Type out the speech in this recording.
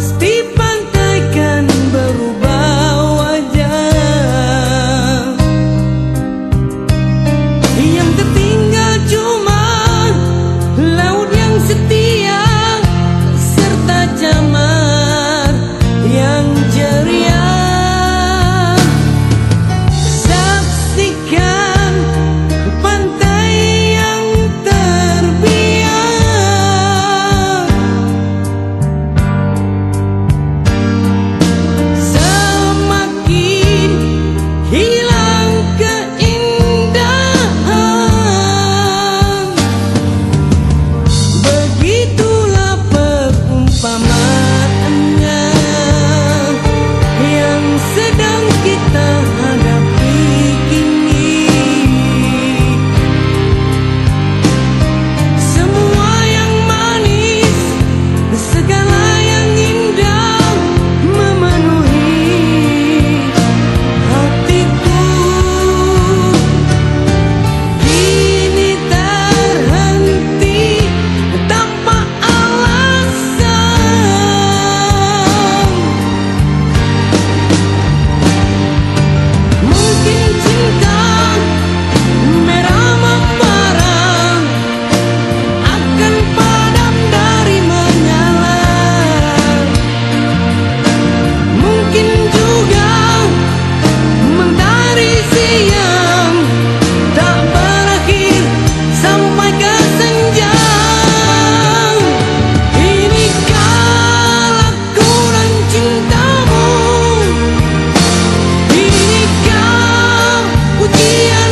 must pam see